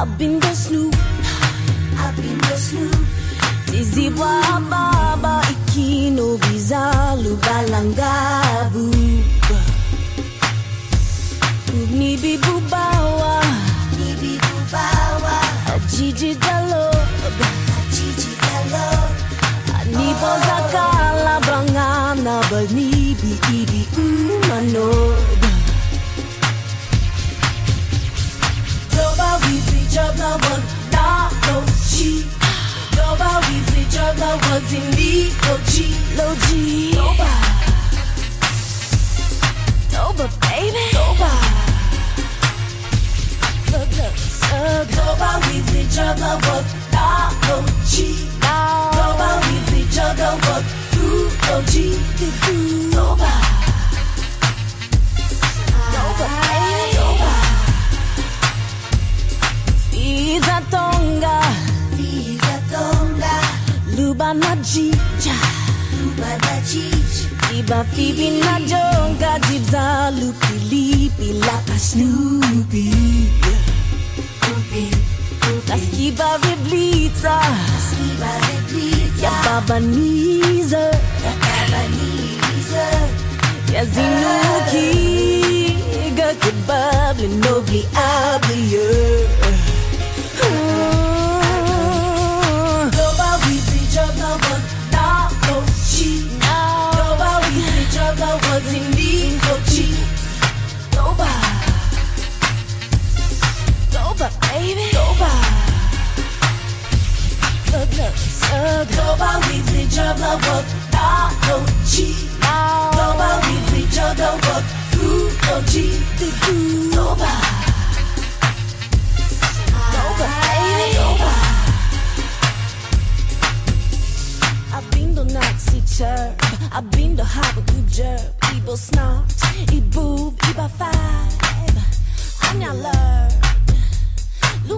abingo snoop. Abindo snoop, Tizibwa baba ikino bizalu balangabu Ugni bibubawa nibi bubawa, Ajiji dalob achiji galo, Nipo zakala bangana Banibi ibi umanod job na wag zindi lo chi lo chi Doba Doba baby Doba Sug sug sug Doba job na wag na no chi Doba wifi job na wag fu lo chi Doba Doba baby Luba na jija lubada chichi, Iba fibi na jonga Jibza lupi lipi Lapa Snoopy ubi, Naskiba viblita skiba replita, Ya baba niza kabaniza, Ya zinuki Baby. Doba. Sug sug sug Doba wifi job na wag na no chi Doba wifi job na wag fu no chi Doba. Doba baby. Doba. I've been the Nazi chirp. I've been the Habaku jerk. Ibo snort, Ibu, Iba five. I'm your lord.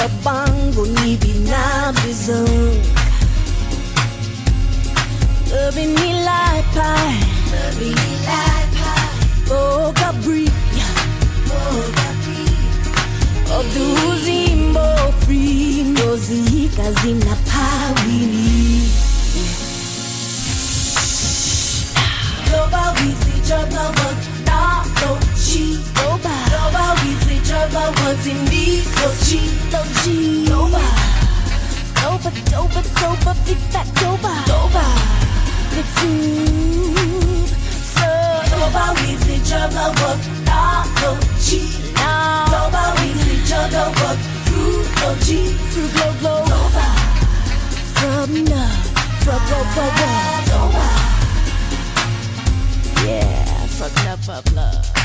chengi Abango ni binabizong oh, Gabi ni oh, lai pai bili lai pai, Boga bri boga pri, Oduzimbo free Ngozi kazina pawini Doba wifi job na wag na no chi Doba Doba wifi job na wag zindi no chi Doba Doba Doba Doba fat Doba. Doba. Big food So Doba job na wag na no chi Doba job na wag fruit oh, no chi Fruit oh, glow glow Doba. From love From love from oh, love Doba. Yeah, fuck love, fuck love.